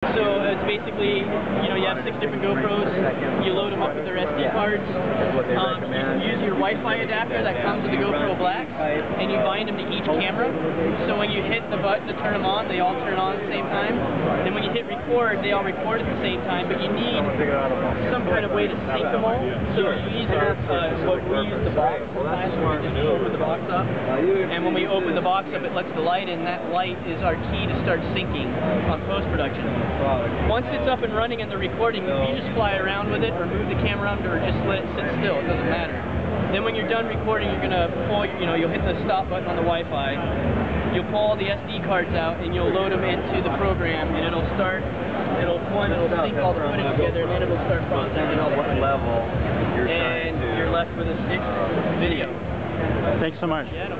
So it's basically, you know, you have six different GoPros, you load them up with their SD cards, um, you use your Wi-Fi adapter that comes with the GoPro Black, and you bind them to each camera. So when you hit the button to turn them on, they all turn on at the same time. Then when you hit record, they all record at the same time, but you need some kind of way to sync them all. So you either, uh, what we use the box where we just open the box up, and when we open the box up, it lets the light in. That light is our key to start syncing on post-production. Once it's up and running and the recording, you can just fly around with it or move the camera under or just let it sit still. It doesn't matter. Then when you're done recording, you're going to pull, you know, you'll hit the stop button on the Wi-Fi. You'll pull all the SD cards out and you'll load them into the program and it'll start, it'll one, it'll sync all the footage together and then it'll start processing all the what footage. level you're And to... you're left with a stick video. Uh, Thanks so much. Yeah, no